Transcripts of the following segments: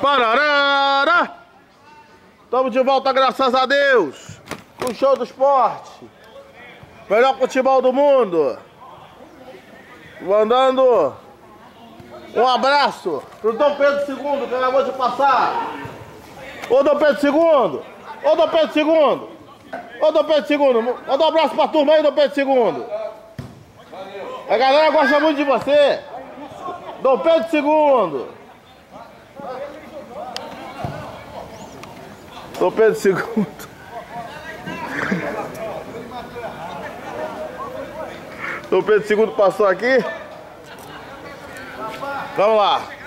Pararara! Estamos de volta, graças a Deus! Com o show do esporte! Melhor futebol do mundo! Mandando um abraço pro Dom Pedro II que acabou de passar! Ô Dom Pedro II! Ô Dom Pedro II! Ô Dom Pedro II! Manda um abraço pra turma aí, Dom Pedro II! A galera gosta muito de você! Dom Pedro II! Dom Pedro II. Dom Pedro II passou aqui. Vamos lá.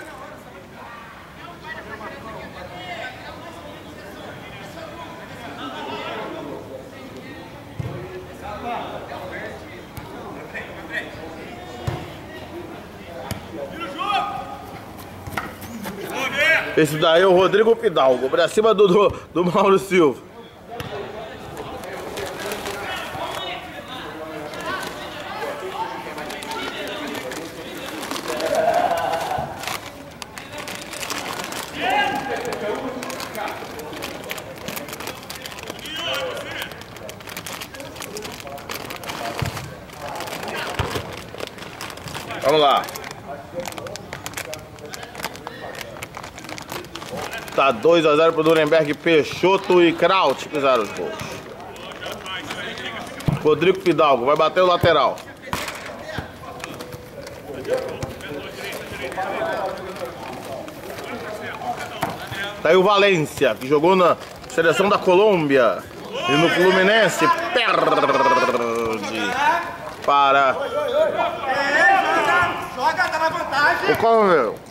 Esse daí é o Rodrigo Pidalgo, pra cima do, do, do Mauro Silva. Vamos lá. Tá 2x0 pro Nuremberg, Peixoto e Kraut fizeram os gols. Rodrigo Fidalgo vai bater o lateral. Tá aí o Valência, que jogou na seleção da Colômbia. E no Fluminense perde para Joga, tá na vantagem. o Convel.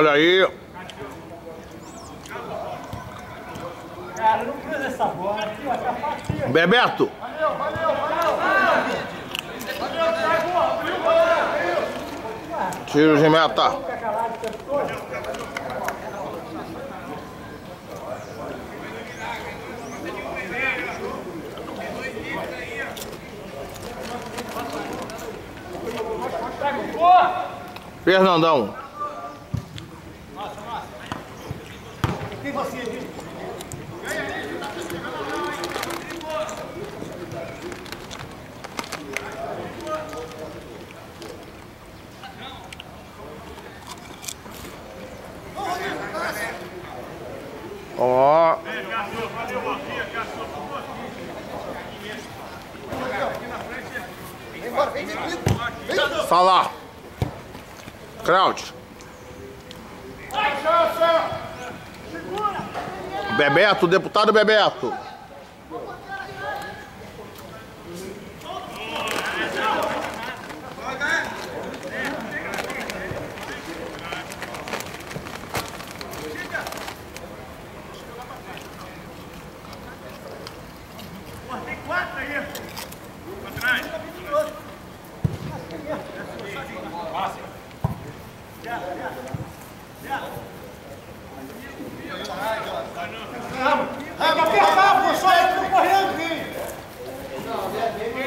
Olha aí. Cara, não precisa dessa bola aqui, ó, tá facinho. Bebeto. Tiro de meta. Fica calado o tempo todo. Fernandão. Quem você viu? Ó. Salah. Kraut. Bebeto, deputado Bebeto.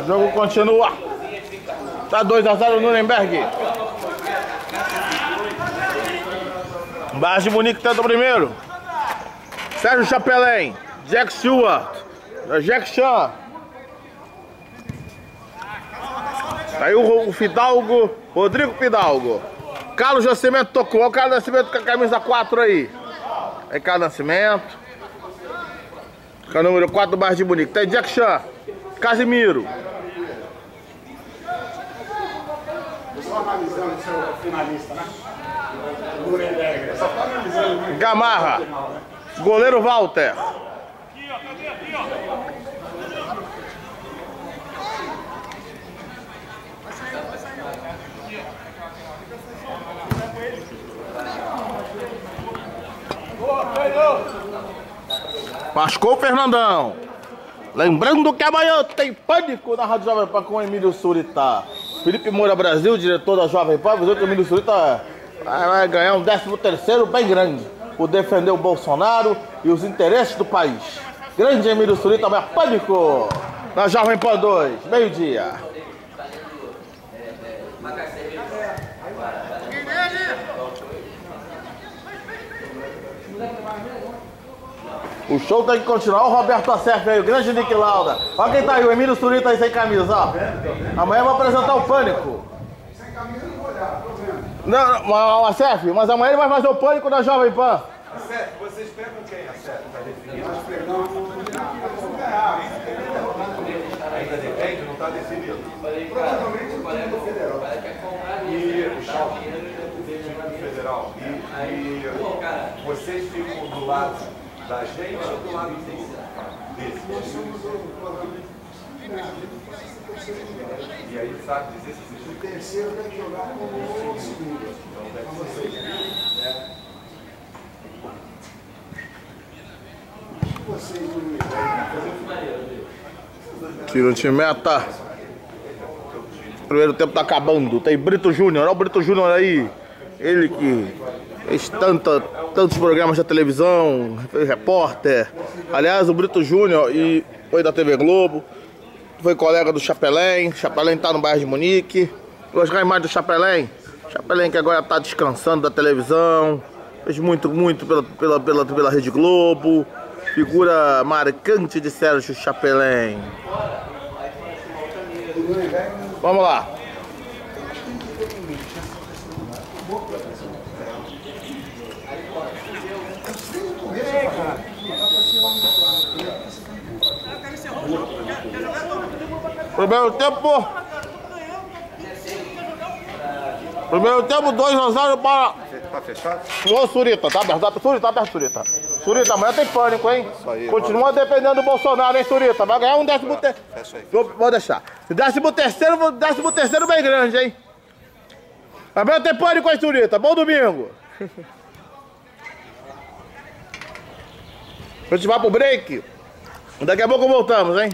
O jogo continua. Tá 2x0 Nuremberg. Barra de Munique tenta o primeiro. Sérgio Chapelém. Jack Stewart. Jack Chan. Tá aí o Fidalgo. Rodrigo Fidalgo. Carlos Nascimento tocou. Olha o Carlos Nascimento com a camisa 4 aí. Aí Carlos Nascimento. Com a número 4 do Barra de Munique. Tem Jack Chan. Casimiro. Só analisando o seu finalista, né? Nuremberg. Só tá analisando. Gamarra. Goleiro Walter. Mascou o Fernandão. Lembrando que amanhã tem pânico na Rádio Jovem Pan com o Emílio Surita. Felipe Moura Brasil, diretor da Jovem Pan, o Emílio Surita vai ganhar um 13 terceiro bem grande por defender o Bolsonaro e os interesses do país. Grande Emílio Surita, amanhã pânico na Jovem Pan 2, meio-dia. O show tem que continuar. O Roberto Acerfe aí, o grande Nick Lauda. Olha quem tá aí, o Emílio Surita aí sem camisa, ó. Amanhã eu vou apresentar o Pânico. Sem camisa não vou olhar, tô vendo. Não, não, Acerfe, mas amanhã ele vai fazer o Pânico da Jovem Pan. Certo, vocês pegam quem acerta? Está definido? Nós. Ainda depende, não está definido. Provavelmente o federal. E o do federal. E, e vocês ficam do lado da gente ou do lado desse? Nós somos o provavelmente E aí sabe dizer se o vocês terceiro deve jogar como o segundo. Então vocês. Vocês não me Tiro de meta. Primeiro tempo tá acabando. Tem Brito Júnior. Olha o Brito Júnior aí. Ele que fez tanta, tantos programas da televisão, repórter. Aliás, o Brito Júnior e foi da TV Globo. Foi colega do Chapelém. Chapelém tá no bairro de Munique. Os mais do Chapelém. Chapelém que agora tá descansando da televisão. Fez muito, muito pela, pela, pela, pela Rede Globo. Figura marcante de Sérgio Chapelém. Vamos lá. Primeiro tempo. Primeiro tempo, 2 a 0 para Tá fechado? Ô Surita, tá aberto? Surita, tá aberto, Surita. Surita, amanhã tem pânico, hein? aí, Continua dependendo do Bolsonaro, hein, Surita? Vai ganhar um décimo terceiro. Fecha aí. Vou, vou deixar. Décimo terceiro, décimo terceiro bem grande, hein? Amanhã tem pânico, hein, Surita? Bom domingo. A gente vai pro break. Daqui a pouco voltamos, hein?